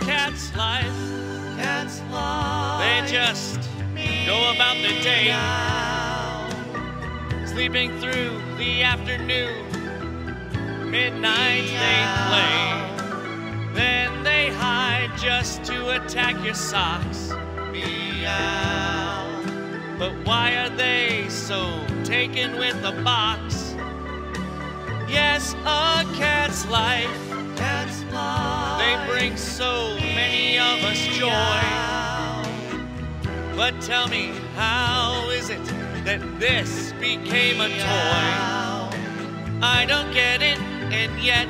cat's life. Cat's life. They just go about their day, Meow. sleeping through the afternoon. Midnight they play, then they hide just to attack your socks. Meow. But why are they so taken with the box? Yes, a cat's life. Cat's Bring so many of us joy. But tell me, how is it that this became a toy? I don't get it, and yet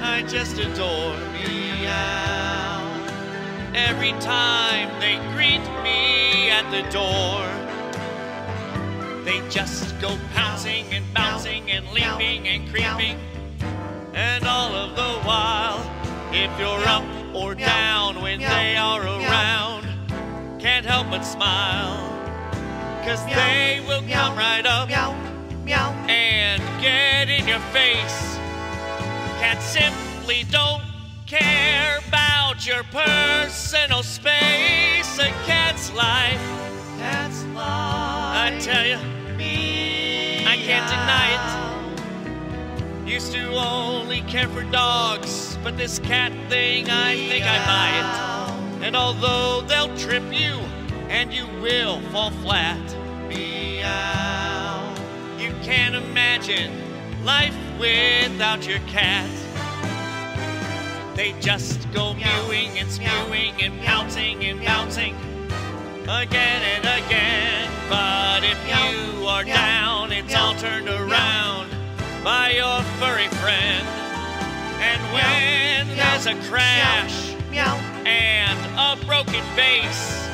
I just adore. Meow. Every time they greet me at the door, they just go pouncing and bouncing and leaping and creeping. And all of the while, if you're up or down when they are around, can't help but smile. Cause they will come right up and get in your face. Cats simply don't care about your personal space. A cat's life, Cat's life. I tell you, I can't deny it. Used to only care for dogs, but this cat thing, I think I buy it. And although they'll trip you, and you will fall flat, Meow. you can't imagine life without your cat. They just go mewing and spewing and pouncing and bouncing again and again. But if you are down, it's all turned around by your furry friend. And when there's a crash Meow. and a broken vase,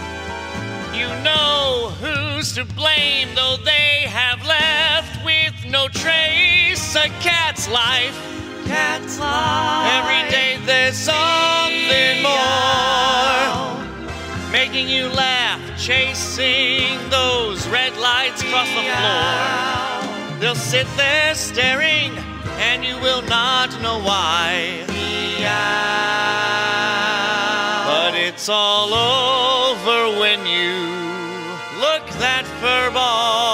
you know who's to blame, though they have left with no trace. A cat's life. Cat's life. Every day there's something more. Making you laugh, chasing those red lights across the floor. They'll sit there staring, and you will not know why. But it's all over when you look that furball